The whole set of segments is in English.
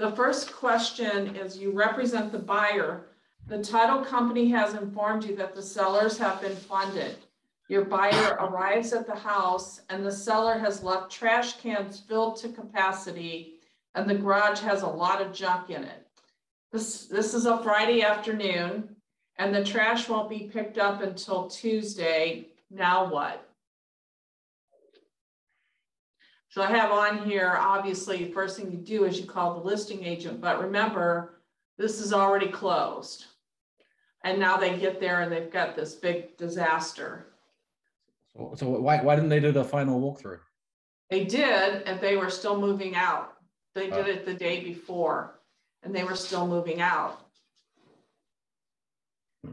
The first question is you represent the buyer. The title company has informed you that the sellers have been funded. Your buyer arrives at the house and the seller has left trash cans filled to capacity and the garage has a lot of junk in it. This, this is a Friday afternoon and the trash won't be picked up until Tuesday. Now what? So I have on here, obviously, first thing you do is you call the listing agent, but remember, this is already closed. And now they get there and they've got this big disaster. So, so why, why didn't they do the final walkthrough? They did, and they were still moving out. They did oh. it the day before, and they were still moving out. Hmm.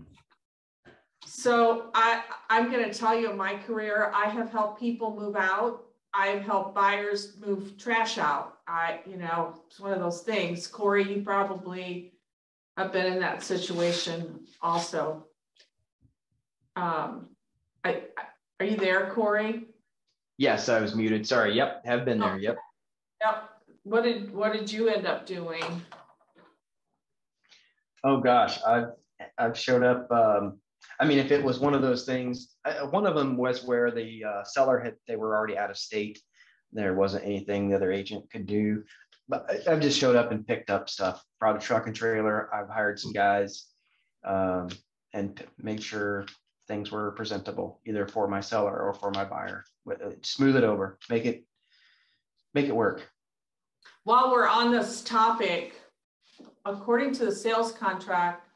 So I, I'm gonna tell you, in my career, I have helped people move out. I've helped buyers move trash out. I, you know, it's one of those things. Corey, you probably have been in that situation also. Um, I, are you there, Corey? Yes, I was muted. Sorry. Yep, have been there. Yep. Yep. What did what did you end up doing? Oh gosh, I've I've showed up. Um, I mean, if it was one of those things, uh, one of them was where the uh, seller had they were already out of state. There wasn't anything the other agent could do. But I, I've just showed up and picked up stuff. Brought a truck and trailer. I've hired some guys um, and made sure things were presentable, either for my seller or for my buyer. Uh, Smooth it over, make it make it work. While we're on this topic, according to the sales contract,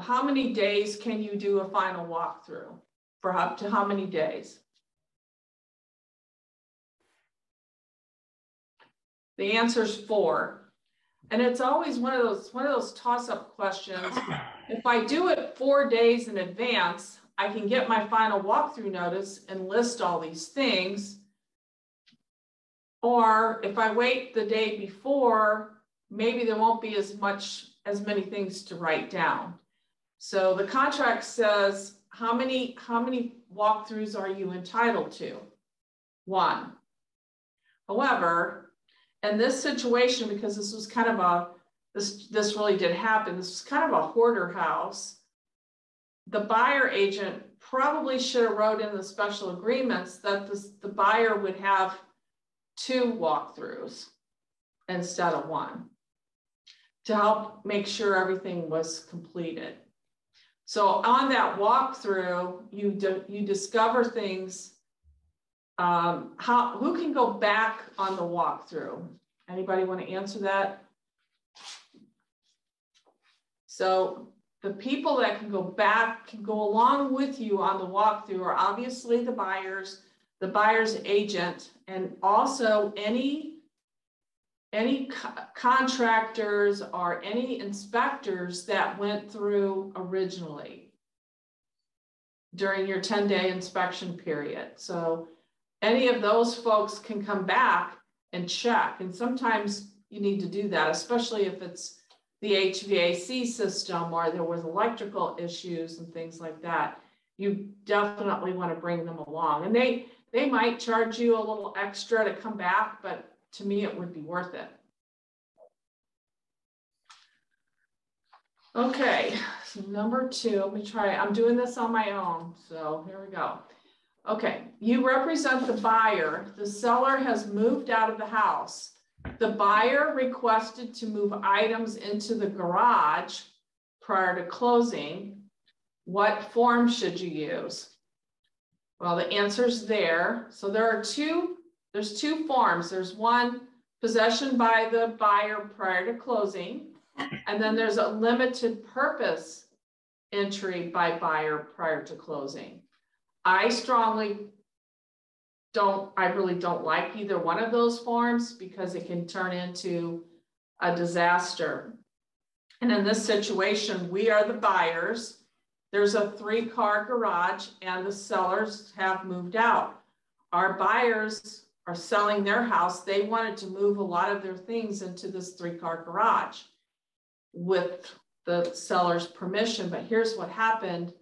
how many days can you do a final walkthrough? For up to how many days? The answer is four. And it's always one of those one of those toss-up questions. If I do it four days in advance, I can get my final walkthrough notice and list all these things. Or if I wait the day before, maybe there won't be as much, as many things to write down. So the contract says, how many, how many walkthroughs are you entitled to? One. However, in this situation, because this was kind of a, this, this really did happen, this was kind of a hoarder house. The buyer agent probably should have wrote in the special agreements that this, the buyer would have two walkthroughs instead of one to help make sure everything was completed. So on that walkthrough, you do, you discover things. Um, how who can go back on the walkthrough? Anybody want to answer that? So the people that can go back can go along with you on the walkthrough are obviously the buyers, the buyer's agent, and also any any co contractors or any inspectors that went through originally during your 10 day inspection period. So any of those folks can come back and check. And sometimes you need to do that, especially if it's the HVAC system or there was electrical issues and things like that. You definitely want to bring them along. And they they might charge you a little extra to come back, but to me, it would be worth it. Okay, so number two, let me try, I'm doing this on my own, so here we go. Okay, you represent the buyer. The seller has moved out of the house. The buyer requested to move items into the garage prior to closing. What form should you use? Well, the answer's there. So there are two, there's two forms. There's one possession by the buyer prior to closing, and then there's a limited purpose entry by buyer prior to closing. I strongly don't, I really don't like either one of those forms because it can turn into a disaster. And in this situation, we are the buyers. There's a three car garage and the sellers have moved out. Our buyers are selling their house. They wanted to move a lot of their things into this three car garage with the seller's permission. But here's what happened.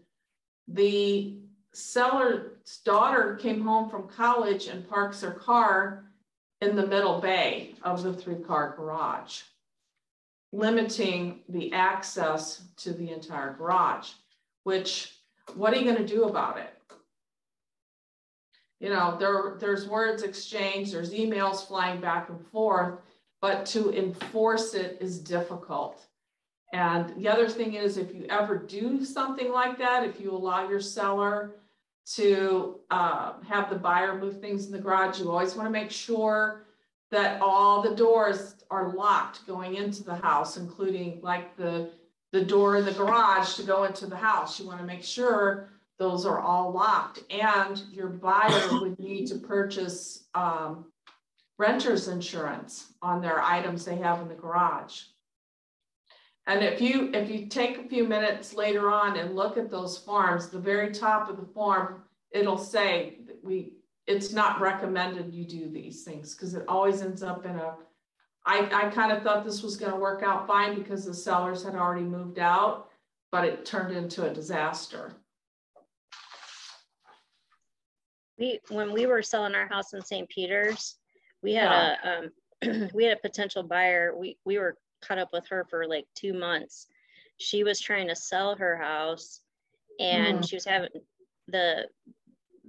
The seller's daughter came home from college and parks her car in the middle bay of the three car garage, limiting the access to the entire garage, which what are you going to do about it? You know, there, there's words exchanged, there's emails flying back and forth, but to enforce it is difficult. And the other thing is, if you ever do something like that, if you allow your seller to uh, have the buyer move things in the garage, you always want to make sure that all the doors are locked going into the house, including like the, the door in the garage to go into the house. You want to make sure those are all locked and your buyer would need to purchase um, renter's insurance on their items they have in the garage. And if you if you take a few minutes later on and look at those forms, the very top of the form, it'll say we it's not recommended you do these things because it always ends up in a I, I kind of thought this was going to work out fine because the sellers had already moved out, but it turned into a disaster. We, when we were selling our house in St. Peters, we had a, um, we had a potential buyer. We, we were caught up with her for like two months. She was trying to sell her house and Mhm. she was having the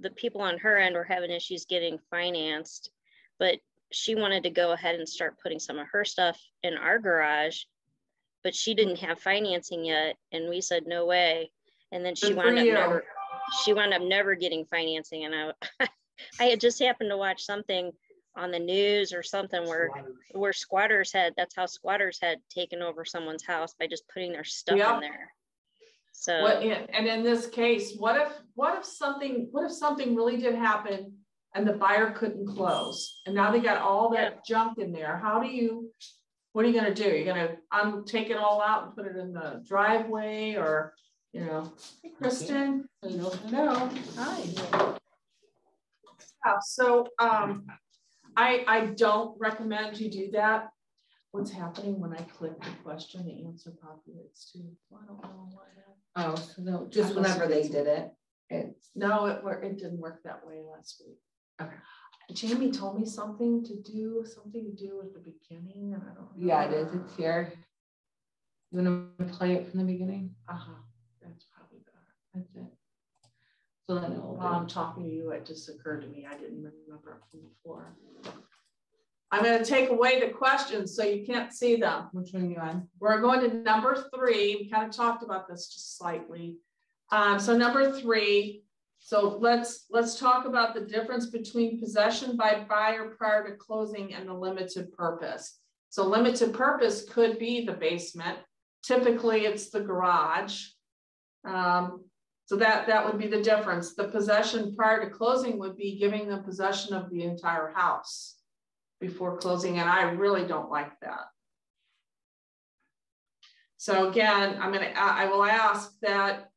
the people on her end were having issues getting financed, but she wanted to go ahead and start putting some of her stuff in our garage, but she didn't have financing yet, and we said no way. And then she Good wound up never she wound up never getting financing, and I I had just happened to watch something on the news or something where where squatters had that's how squatters had taken over someone's house by just putting their stuff Yeah. in there. So What, and in this case, what if, what if something, what if something really did happen and the buyer couldn't close? And now they got all that junk in there. How do you, what are you gonna do? You're gonna, um, take it all out and put it in the driveway or, you know, Hey, Kristen, hello, hello, hi. Yeah, so, um, I, I don't recommend you do that. What's happening when I click the question, the answer populates too. I don't know why that. Oh, so no, just whenever they did it, it's, No, it it didn't work that way last week. Okay. Jamie told me something to do, something to do with the beginning and I don't. yeah, it is, it's here. You wanna play it from the beginning? Probably better. That's it. So then While I'm talking to you, it just occurred to me, I didn't remember it from before. I'm gonna take away the questions so you can't see them. which one you on? We're going to number three. We kind of talked about this just slightly. Um, so number three, so let's let's talk about the difference between possession by buyer prior to closing and the limited purpose. So limited purpose could be the basement. Typically, it's the garage. Um, so that that would be the difference. The possession prior to closing would be giving them possession of the entire house before closing, and I really don't like that. So again, I'm gonna, I will ask that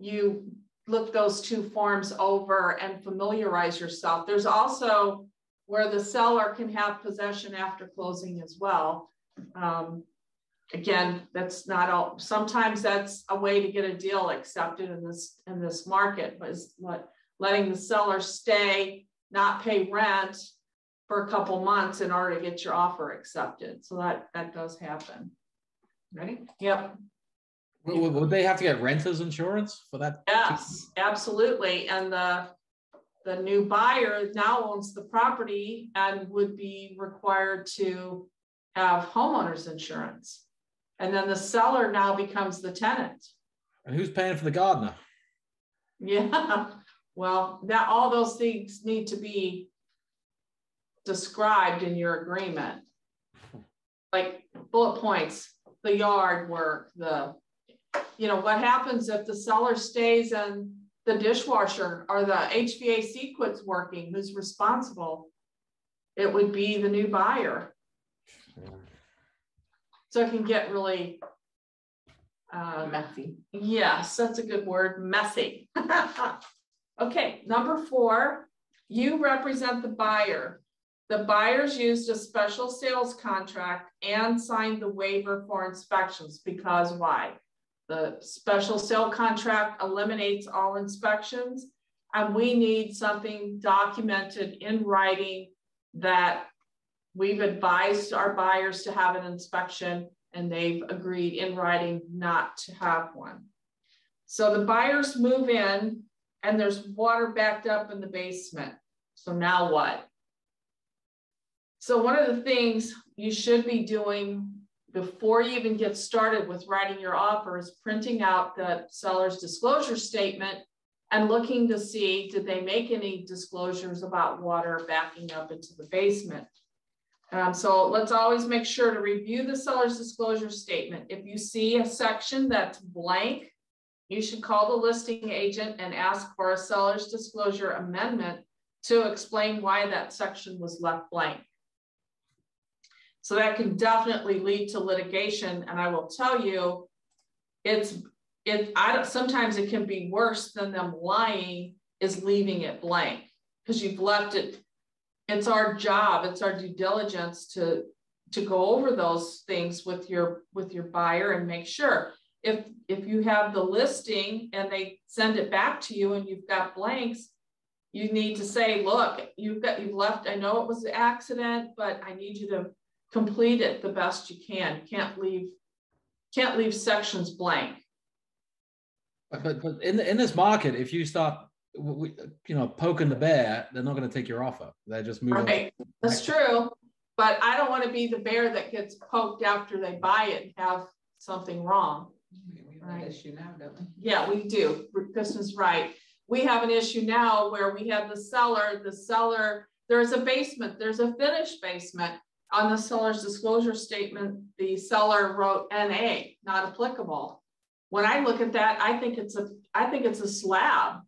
you look those two forms over and familiarize yourself. There's also where the seller can have possession after closing as well. Um, again, that's not all, sometimes that's a way to get a deal accepted in this, in this market, but is what, letting the seller stay, not pay rent for a couple months in order to get your offer accepted. So that, that does happen. Ready? Yep. Would, would- would they have to get renter's insurance for that? Yes, absolutely. And the, the new buyer now owns the property and would be required to have homeowner's insurance. And then the seller now becomes the tenant. And who's paying for the gardener? Yeah, well, that, all those things need to be described in your agreement. Like bullet points, the yard work, the, you know, what happens if the seller stays and the dishwasher or the HVAC quits working, who's responsible? It would be the new buyer. So it can get really um, Messy. Yes, that's a good word, messy. okay, number four, you represent the buyer. The buyers used a special sales contract and signed the waiver for inspections because why? The special sale contract eliminates all inspections and we need something documented in writing that we've advised our buyers to have an inspection and they've agreed in writing not to have one. So the buyers move in and there's water backed up in the basement. So now what? So one of the things you should be doing before you even get started with writing your offer is printing out the seller's disclosure statement and looking to see, did they make any disclosures about water backing up into the basement? Um, so let's always make sure to review the seller's disclosure statement. If you see a section that's blank, you should call the listing agent and ask for a seller's disclosure amendment to explain why that section was left blank. So that can definitely lead to litigation. And I will tell you, it's it I sometimes it can be worse than them lying is leaving it blank because you've left it. It's our job, it's our due diligence to to go over those things with your with your buyer and make sure if if you have the listing and they send it back to you and you've got blanks you need to say look you've got you've left i know it was an accident but i need you to complete it the best you can. Can't leave, can't leave sections blank. But, but in, in this market, if you start, you know, poking the bear, they're not going to take your offer. They just move right. on. That's true. But I don't want to be the bear that gets poked after they buy it and have something wrong. We have right. issue now, don't we? Yeah, we do. Kristen's right. We have an issue now where we have the seller, the seller, there's a basement, there's a finished basement on the seller's disclosure statement, the seller wrote NA, not applicable. When I look at that, I think it's a, I think it's a slab.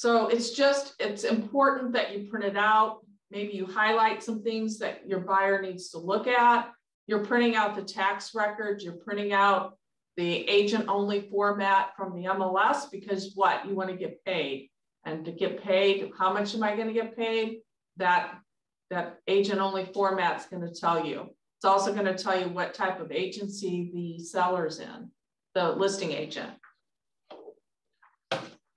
So it's just, it's important that you print it out. Maybe you highlight some things that your buyer needs to look at. You're printing out the tax records, you're printing out the agent only format from the MLS because what? You want to get paid. And to get paid, how much am I going to get paid? that, that agent only format's going to tell you. It's also going to tell you what type of agency the seller's in, the listing agent.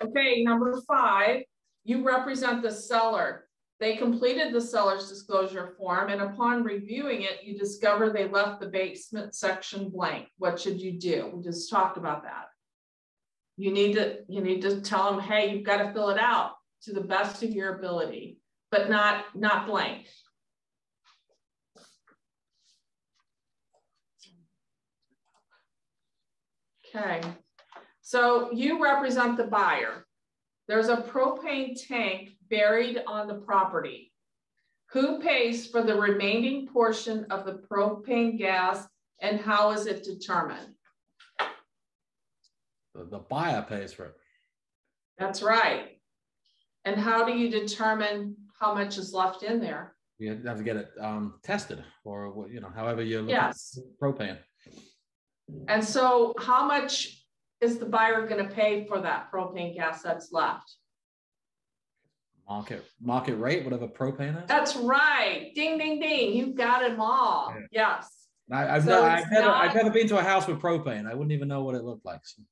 Okay, number five, you represent the seller. They completed the seller's disclosure form and upon reviewing it, you discover they left the basement section blank. What should you do? We just talked about that. You need to, you need to tell them, hey, you've got to fill it out to the best of your ability but not, not blank. Okay, so you represent the buyer. There's a propane tank buried on the property. Who pays for the remaining portion of the propane gas and how is it determined? The, the buyer pays for it. That's right. And how do you determine how much is left in there. You have to get it um, tested or, you know, however you look yes. at propane. And so how much is the buyer going to pay for that propane gas that's left? Market market rate, whatever propane is. That's right. Ding, ding, ding. You've got them all. Yeah. Yes. I, have so I've, never, not, I've never been to a house with propane. I wouldn't even know what it looked like. So.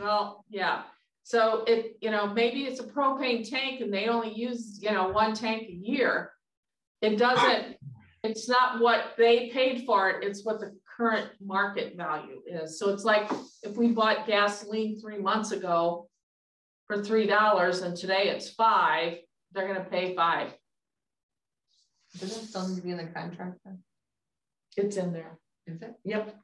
Well, yeah. So it, you know, maybe it's a propane tank and they only use, you know, one tank a year. It doesn't, it's not what they paid for it, it's what the current market value is. So it's like if we bought gasoline three months ago for three dollars and today it's five, they're gonna pay five. Doesn't it still need to be in the contract then? It's in there. Is it? Yep.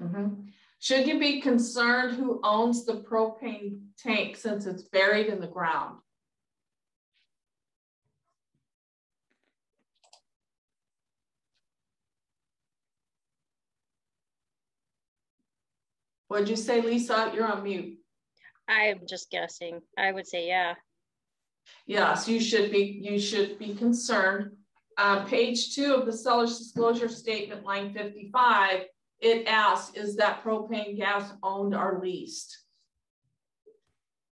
Mm -hmm. Should you be concerned who owns the propane tank since it's buried in the ground? What'd you say, Lisa? You're on mute. I'm just guessing. I would say yeah. Yes, you should be. You should be concerned. Uh, page two of the seller's disclosure statement, line 55, it asks, is that propane gas owned or leased?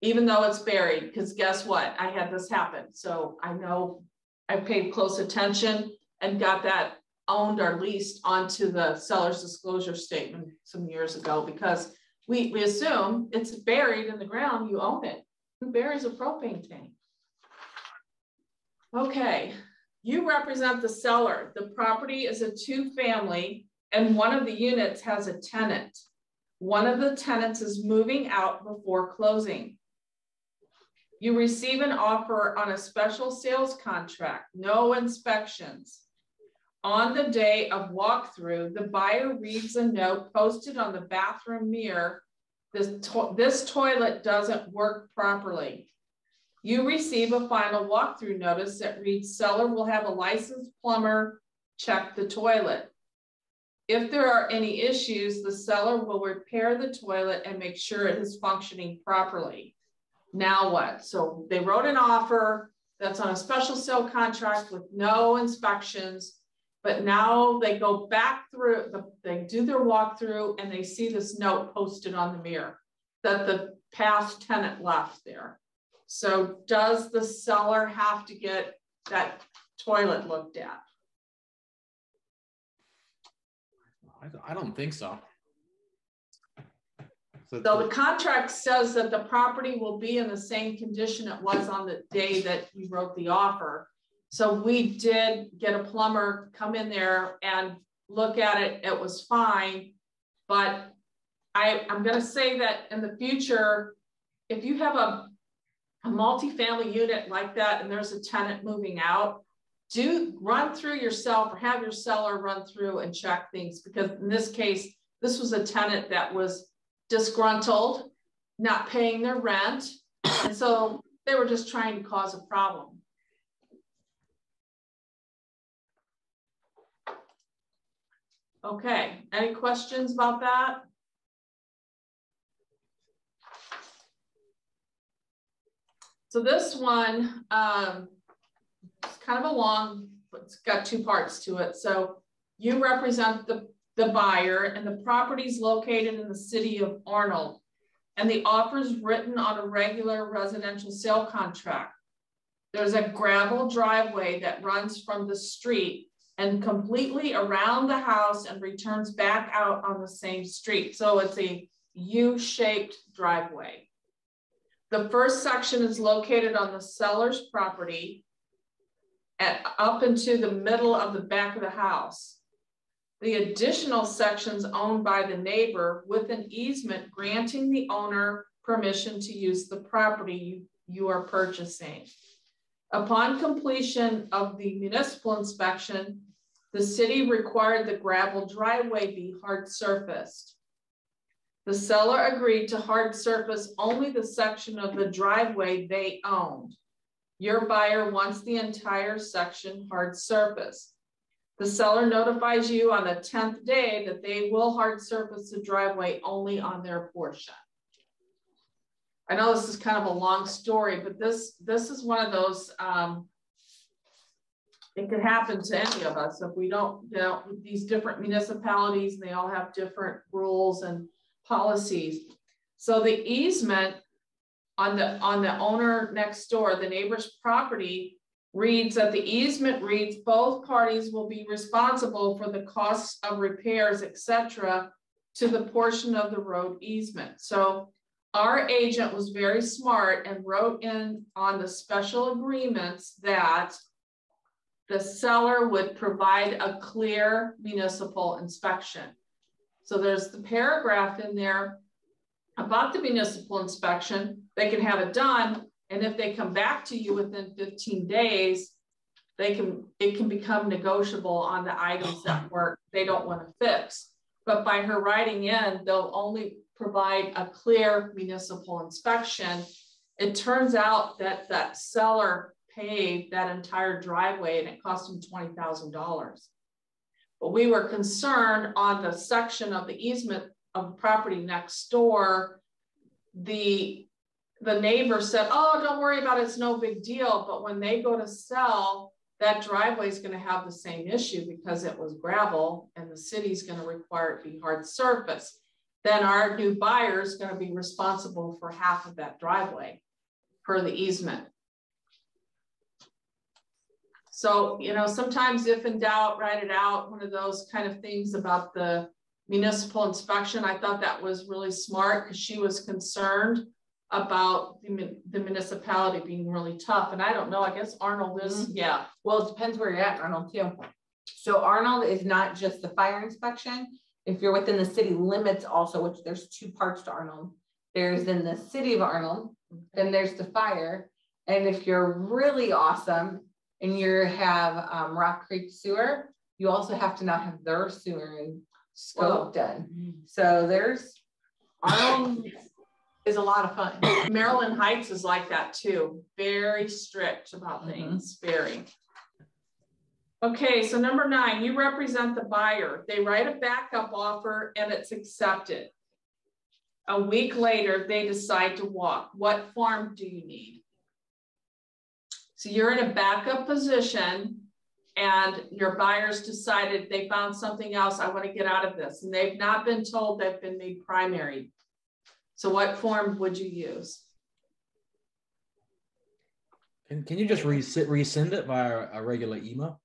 Even though it's buried, because guess what? I had this happen. So I know I paid close attention and got that owned or leased onto the seller's disclosure statement some years ago because we, we assume it's buried in the ground, you own it. Who buries a propane tank? Okay, you represent the seller. The property is a two-family and one of the units has a tenant. One of the tenants is moving out before closing. You receive an offer on a special sales contract, no inspections. On the day of walkthrough, the buyer reads a note posted on the bathroom mirror. This, to this toilet doesn't work properly. You receive a final walkthrough notice that reads seller will have a licensed plumber check the toilet. If there are any issues, the seller will repair the toilet and make sure it is functioning properly. Now what? So they wrote an offer that's on a special sale contract with no inspections but now they go back through, the, they do their walkthrough and they see this note posted on the mirror that the past tenant left there. So does the seller have to get that toilet looked at? I don't think so. So, so the contract says that the property will be in the same condition it was on the day that you wrote the offer. So we did get a plumber come in there and look at it. It was fine. But I, I'm going to say that in the future, if you have a, a multi-family unit like that and there's a tenant moving out, do run through yourself or have your seller run through and check things because in this case, this was a tenant that was disgruntled, not paying their rent. And so they were just trying to cause a problem. Okay, any questions about that? So this one, um, it's kind of a long, it's got two parts to it. So you represent the, the buyer and the property is located in the city of Arnold and the offer is written on a regular residential sale contract. There's a gravel driveway that runs from the street and completely around the house and returns back out on the same street. So it's a U-shaped driveway. The first section is located on the seller's property at up into the middle of the back of the house. The additional sections owned by the neighbor with an easement granting the owner permission to use the property you, you are purchasing. Upon completion of the municipal inspection, the city required the gravel driveway be hard surfaced. The seller agreed to hard surface only the section of the driveway they owned. Your buyer wants the entire section hard surface. The seller notifies you on the 10th day that they will hard surface the driveway only on their portion. I know this is kind of a long story, but this, this is one of those, um, it could happen to any of us if we don't, you know, these different municipalities, they all have different rules and policies. So the easement on the on the owner next door, the neighbor's property reads that the easement reads both parties will be responsible for the costs of repairs, etc., to the portion of the road easement. So our agent was very smart and wrote in on the special agreements that the seller would provide a clear municipal inspection. So there's the paragraph in there about the municipal inspection. They can have it done. And if they come back to you within 15 days, they can it can become negotiable on the items that work they don't want to fix. But by her writing in, they'll only provide a clear municipal inspection. It turns out that that seller paved that entire driveway and it cost him $20,000. But we were concerned on the section of the easement of property next door, the, the neighbor said, oh, don't worry about it, it's no big deal. But when they go to sell, that driveway is gonna have the same issue because it was gravel and the city's gonna require it be hard surface. Then our new buyer is gonna be responsible for half of that driveway per the easement. So, you know, sometimes if in doubt, write it out, one of those kind of things about the municipal inspection. I thought that was really smart because she was concerned about the the municipality being really tough, and I don't know, I guess Arnold is, mm-hmm. yeah. Well, it depends where you're at, Arnold too. So Arnold is not just the fire inspection. If you're within the city limits also, which there's two parts to Arnold. There's in the city of Arnold, then there's the fire. And if you're really awesome and you have um, Rock Creek sewer, you also have to now have their sewer and scope done. So there's Arnold is a lot of fun. Maryland Heights is like that too, very strict about Mhm. things, very. Okay, so number nine, you represent the buyer. They write a backup offer and it's accepted. A week later, they decide to walk. What form do you need? So you're in a backup position and your buyers decided they found something else. I want to get out of this. And they've not been told they've been made primary. So what form would you use? Can, can you just resend it via a regular email?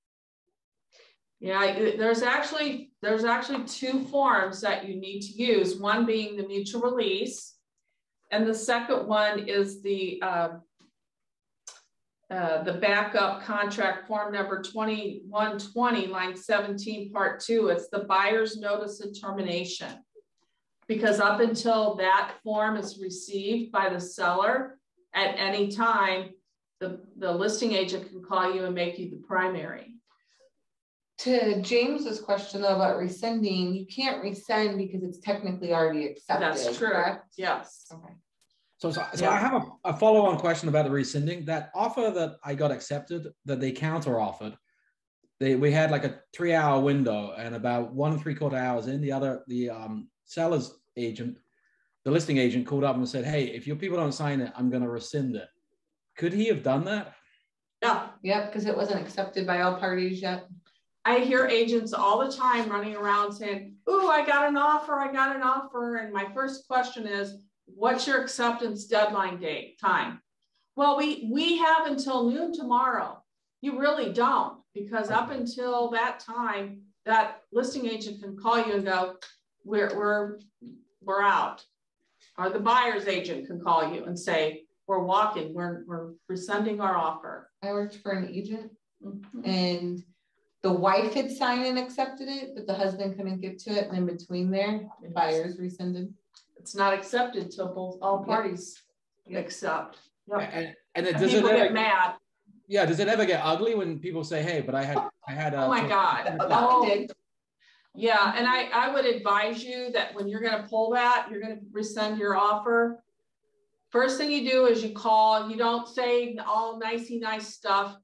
Yeah, there's actually, there's actually two forms that you need to use, one being the mutual release. And the second one is the, uh, uh, the backup contract form number twenty-one twenty, line seventeen, part two, it's the buyer's notice of termination. Because up until that form is received by the seller, at any time, the, the listing agent can call you and make you the primary. To James's question though about rescinding, you can't rescind because it's technically already accepted. That's true, correct? yes. Okay. So, so, so Yeah. I have a, a follow-on question about the rescinding. That offer that I got accepted, that they counter offered, they we had like a three-hour window, and about one and three quarter hours in, the other the um, seller's agent, the listing agent, called up and said, "Hey, if your people don't sign it, I'm going to rescind it." Could he have done that? Yeah, Yep, because it wasn't accepted by all parties yet. I hear agents all the time running around saying, Ooh, I got an offer, I got an offer. And my first question is, what's your acceptance deadline date time? Well, we, we have until noon tomorrow. You really don't, because up until that time, that listing agent can call you and go, we're, we're, we're out. Or the buyer's agent can call you and say, we're walking, we're, we're rescinding our offer. I worked for an agent Mhm. and the wife had signed and accepted it, but the husband couldn't get to it. And in between there, the buyers rescinded. It's not accepted till both, all parties Yep. accept. Yep. And, and it, And does it people ever, get mad. yeah, does it ever get ugly when people say, "Hey, but I had I had a Oh my God. That Oh, one did. Yeah, and I, I would advise you that when you're gonna pull that, you're gonna rescind your offer. First thing you do is you call, you don't say all nicey nice stuff.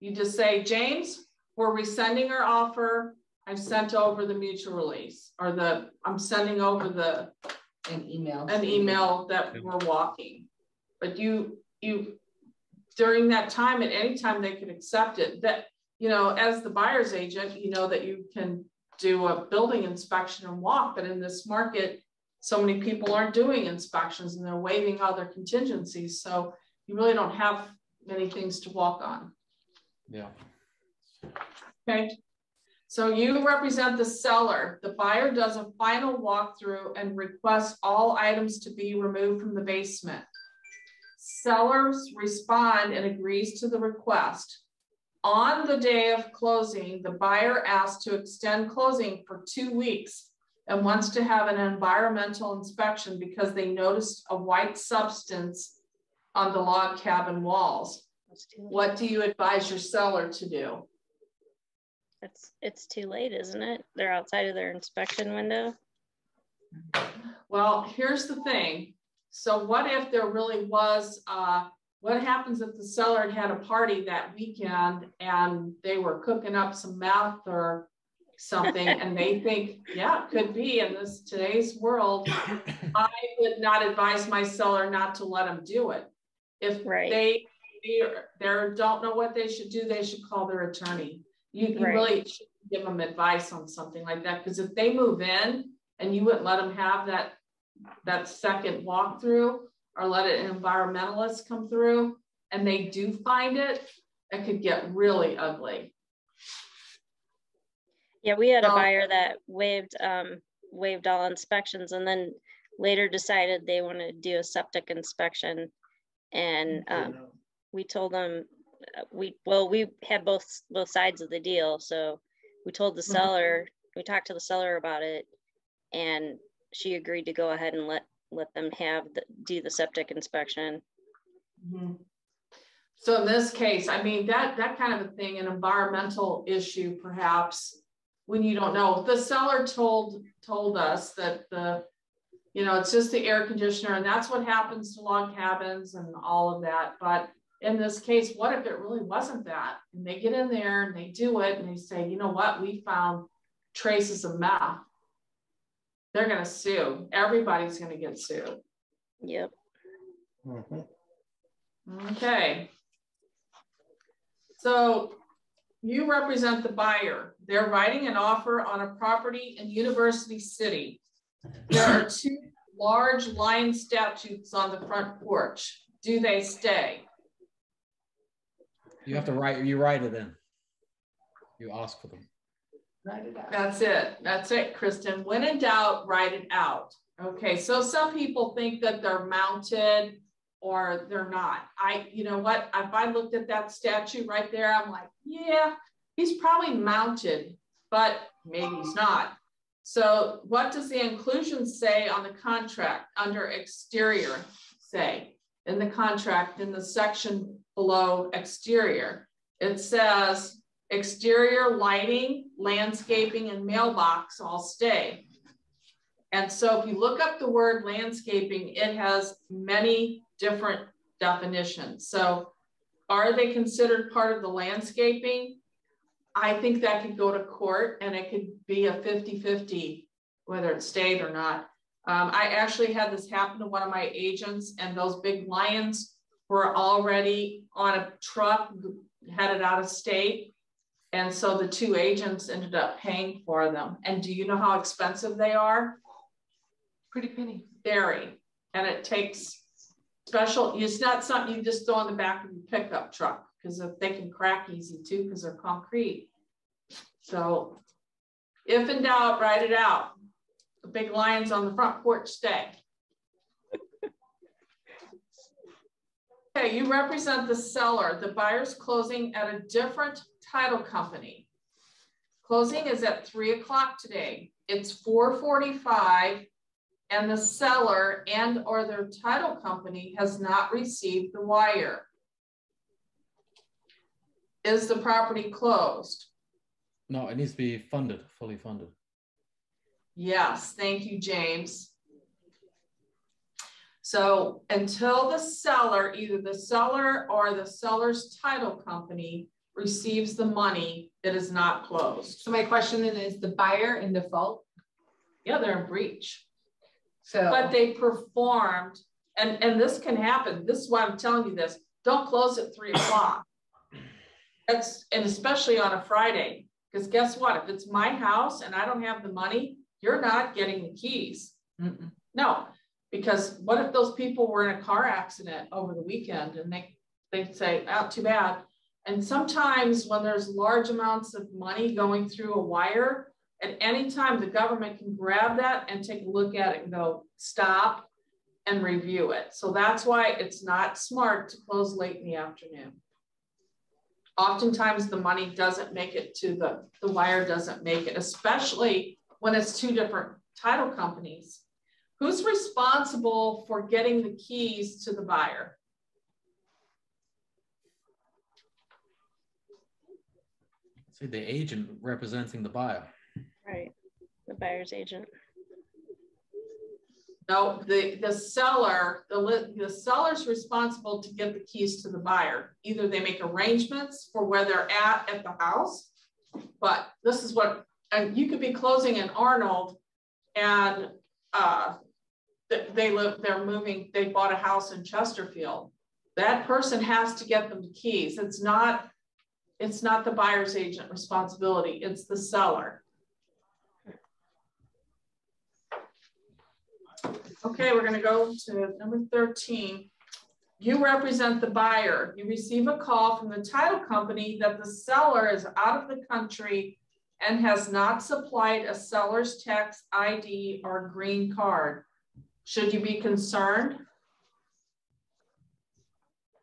You just say, James, we're rescinding our offer. I've sent over the mutual release or the, I'm sending over the, An email. an email that we're walking. But you, you, during that time, at any time, they can accept it, that, you know, as the buyer's agent, you know that you can do a building inspection and walk, but in this market, so many people aren't doing inspections and they're waiving other contingencies, so you really don't have many things to walk on, yeah." Okay? So you represent the seller. The buyer does a final walkthrough and requests all items to be removed from the basement. Sellers respond and agrees to the request. On the day of closing, the buyer asks to extend closing for two weeks and wants to have an environmental inspection because they noticed a white substance on the log cabin walls. What do you advise your seller to do? It's, it's too late, isn't it? They're outside of their inspection window. Well, here's the thing. So what if there really was, uh, what happens if the seller had had a party that weekend and they were cooking up some meth or something and they think, yeah, could be in this today's world. I would not advise my seller not to let them do it. If Right. they, they don't know what they should do, they should call their attorney. You, you Right. really should give them advice on something like that, because if they move in and you wouldn't let them have that, that second walkthrough or let an environmentalist come through and they do find it, it could get really ugly. Yeah, we had a buyer that waived, um, waived all inspections and then later decided they wanted to do a septic inspection. And um, we told them, we, well, we had both, both sides of the deal. So we told the Mhm. seller, we talked to the seller about it. And she agreed to go ahead and let, let them have, the do the septic inspection. Mhm. So in this case, I mean, that, that kind of a thing, an environmental issue perhaps, when you don't know, the seller told, told us that the, you know, it's just the air conditioner and that's what happens to log cabins and all of that. But in this case, what if it really wasn't that? And they get in there and they do it and they say, you know what, we found traces of meth. They're gonna sue. Everybody's gonna get sued. Yep. Mhm. Okay. So you represent the buyer. They're writing an offer on a property in University City. There are two large lion statues on the front porch. Do they stay? You have to write, you write it in. You ask for them. Write it out. That's it. That's it, Kristen. When in doubt, write it out. Okay, so some people think that they're mounted or they're not. I, you know what? If I looked at that statue right there, I'm like, yeah, he's probably mounted, but maybe he's not. So what does the inclusion say on the contract under exterior say in the contract in the section below exterior? It says exterior lighting, landscaping, and mailbox all stay. And so if you look up the word landscaping, it has many different definitions. So are they considered part of the landscaping? I think that could go to court and it could be a 50-50, whether it stayed or not. Um, I actually had this happen to one of my agents and those big lions were already on a truck headed out of state. And so the two agents ended up paying for them. And do you know how expensive they are? Pretty penny. Very. And it takes special, it's not something you just throw in the back of your pickup truck because they can crack easy too because they're concrete. So if in doubt, write it out. The big lions on the front porch stay. Okay, you represent the seller. The buyer's closing at a different title company. Closing is at three o'clock today. It's 445 and the seller and or their title company has not received the wire. Is the property closed? No, it needs to be funded, fully funded. Yes, thank you, James. So until the seller, either the seller or the seller's title company receives the money, it is not closed. So my question then is the buyer in default? Yeah, they're in breach. So. But they performed, and, and this can happen. This is why I'm telling you this. Don't close at three o'clock. That's, and especially on a Friday, because guess what? If it's my house and I don't have the money, you're not getting the keys. Mm-mm. No, because what if those people were in a car accident over the weekend and they, they say, oh, too bad. And sometimes when there's large amounts of money going through a wire, at any time the government can grab that and take a look at it and go, stop and review it. So that's why it's not smart to close late in the afternoon. Oftentimes the money doesn't make it to the, the wire doesn't make it, especially when it's two different title companies. Who's responsible for getting the keys to the buyer? See the agent representing the buyer. Right. The buyer's agent. No, the, the seller, the, the seller's responsible to get the keys to the buyer. Either they make arrangements for where they're at at the house, but this is what, and you could be closing in Arnold and uh, they live, they're moving, they bought a house in Chesterfield. That person has to get them the keys. It's not, it's not the buyer's agent responsibility, it's the seller. Okay, we're gonna go to number 13. You represent the buyer. You receive a call from the title company that the seller is out of the country and has not supplied a seller's tax ID or green card. Should you be concerned?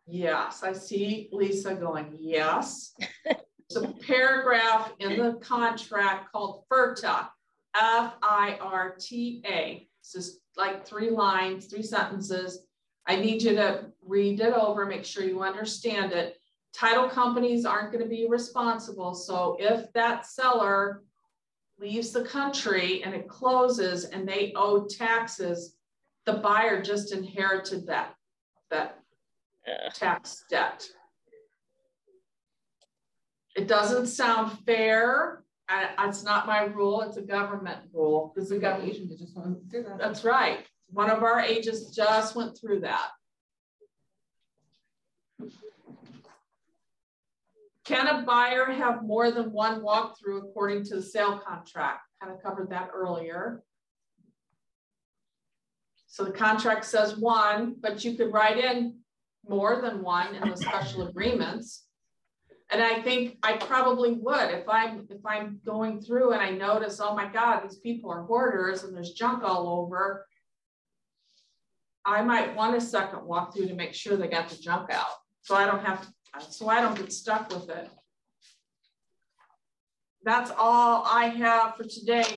Yes, I see Lisa going, yes. There's a paragraph in the contract called FIRTA, F-I-R-T-A. It's just like three lines, three sentences. I need you to read it over, make sure you understand it. Title companies aren't going to be responsible. So if that seller leaves the country and it closes and they owe taxes, the buyer just inherited that, that Ugh. tax debt. It doesn't sound fair. I, it's not my rule, it's a government rule. Because the We got government, Asian that just went through that. that's right. One of our agents just went through that. Can a buyer have more than one walkthrough according to the sale contract? Kind of covered that earlier. So the contract says one, but you could write in more than one in the special agreements. And I think I probably would if I'm if I'm going through and I notice, oh my God, these people are hoarders and there's junk all over. I might want a second walkthrough to make sure they got the junk out. So I don't have, Uh, so I don't get stuck with it. That's all I have for today.